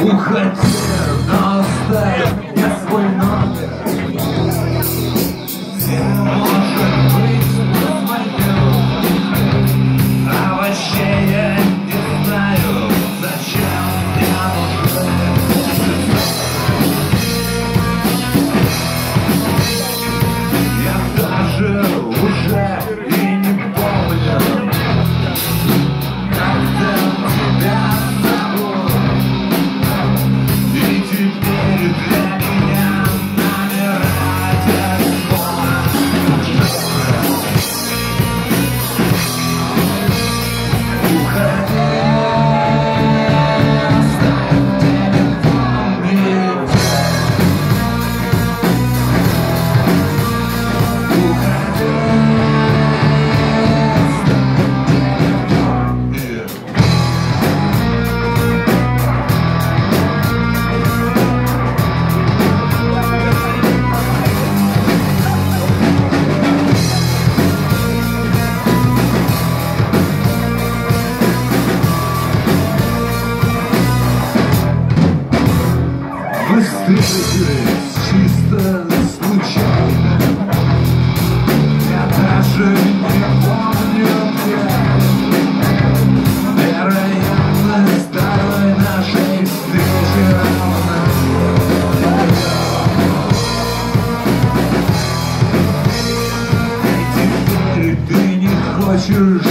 Уходи, но оставь Мы встретились чисто случайно Я даже не помню где Вероятность второй нашей встречи равна И теперь ты не хочешь